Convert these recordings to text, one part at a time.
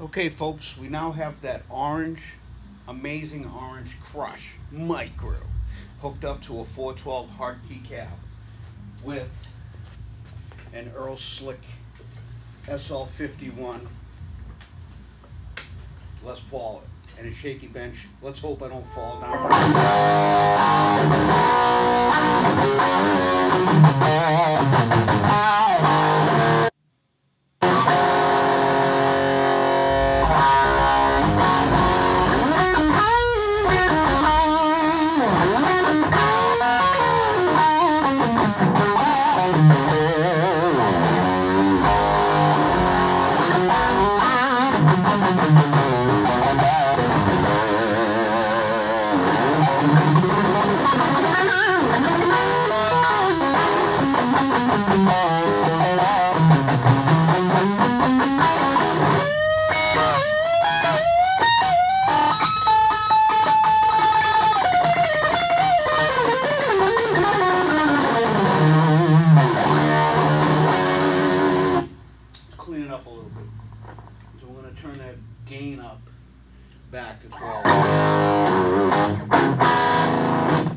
Okay, folks, we now have that orange, amazing orange crush micro hooked up to a 412 Hartke cab with an Earl Slick SL51 Les Paul and a shaky bench. Let's hope I don't fall down. Clean it up a little bit. So we're going to turn that gain up back to 12.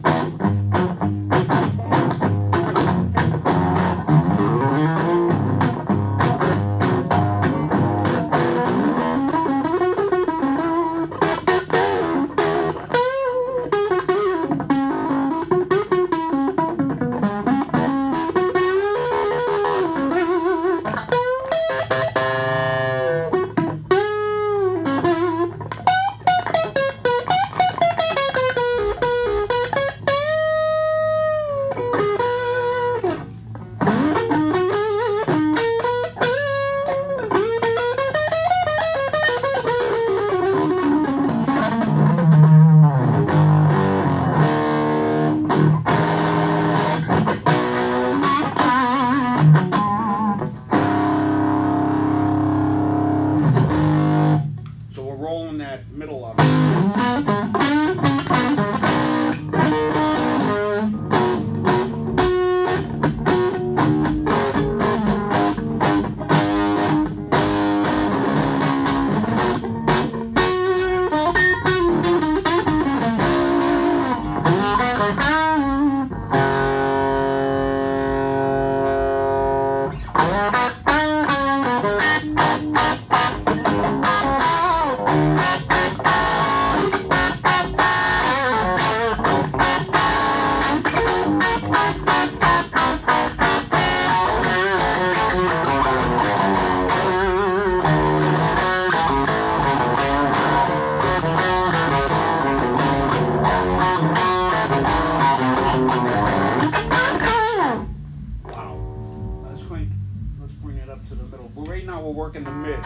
The.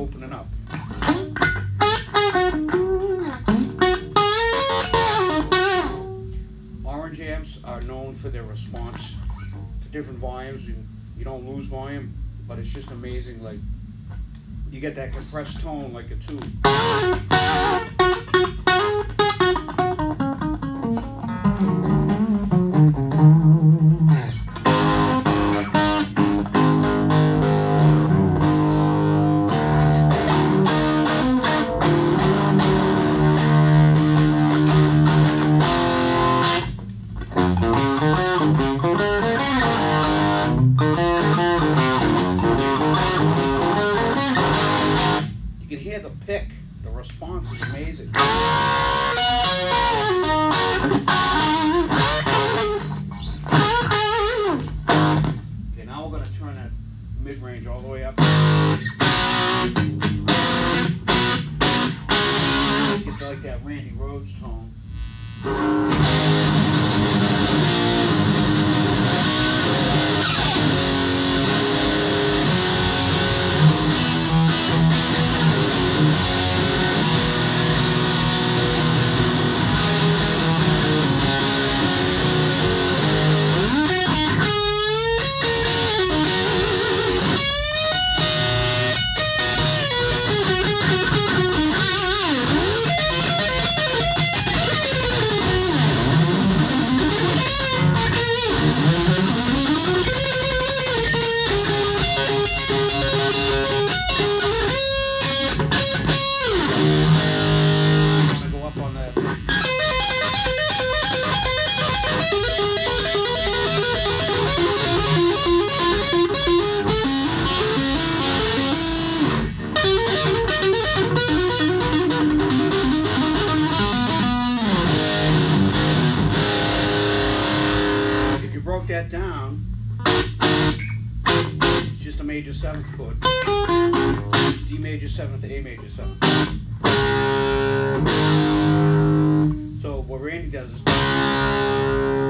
Opening up. Orange amps are known for their response to different volumes. You, you don't lose volume, but it's just amazing. Like you get that compressed tone like a tube. just turn that mid-range all the way up. Get like that Randy Rhoads tone. broke that down, it's just a major seventh chord. D major seventh to A major seventh. So what Randy does is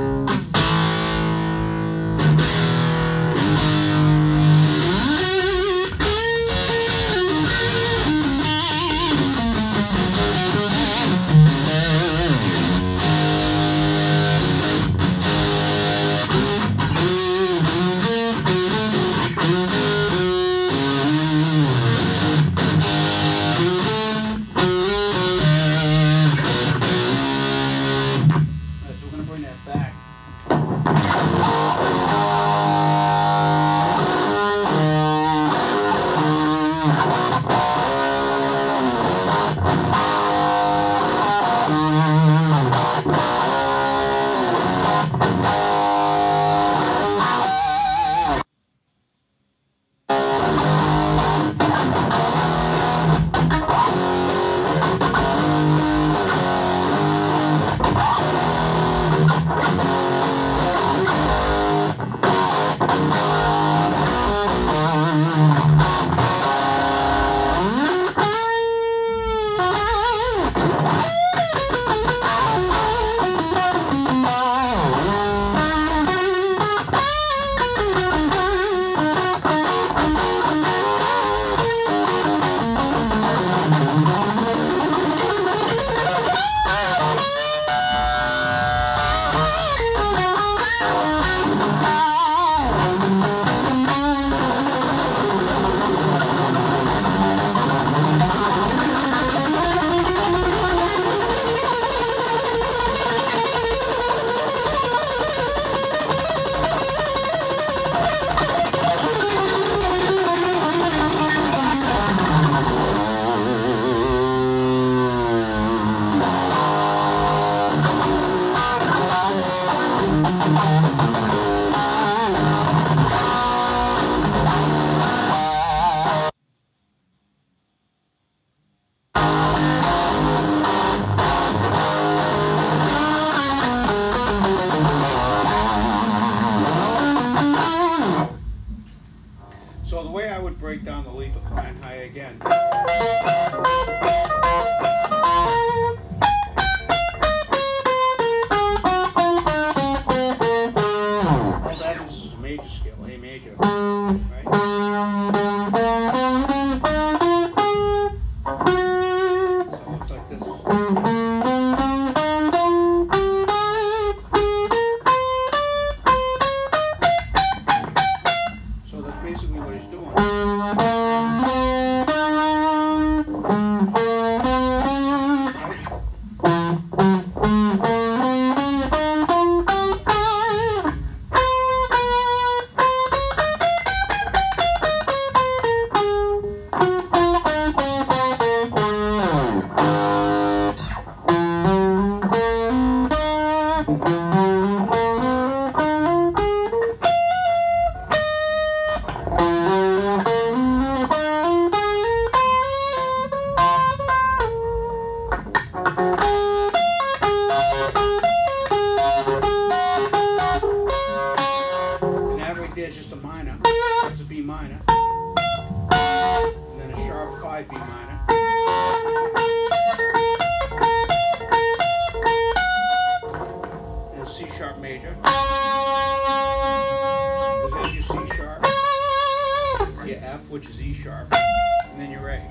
which is E sharp, and then your A.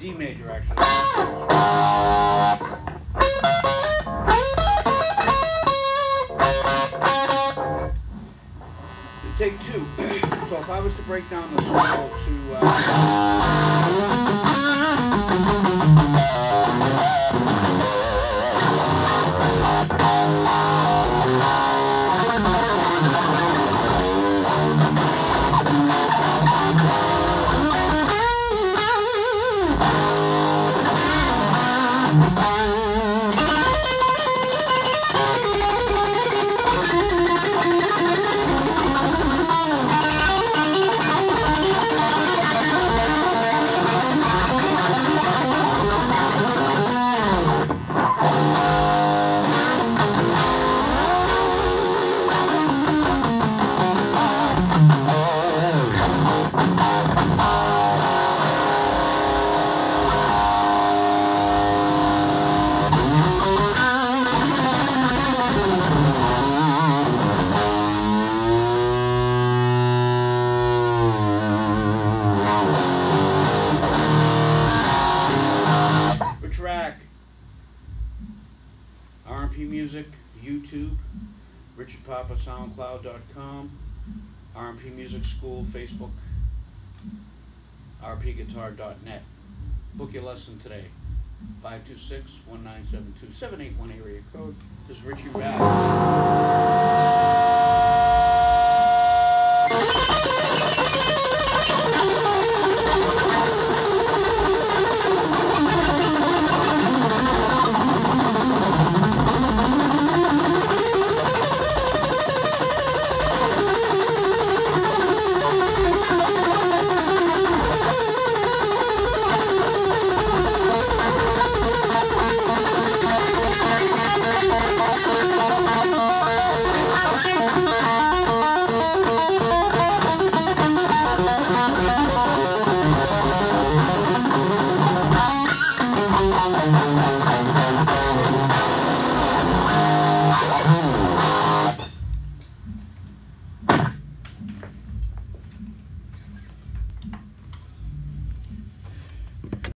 D major, actually. Take two. So if I was to break down the solo to uh, RMP Music, YouTube, Richard Papa, SoundCloud.com, RMP Music School, Facebook, RPGuitar.net. Book your lesson today. 526-1972-781 area code. This is Richie Rack.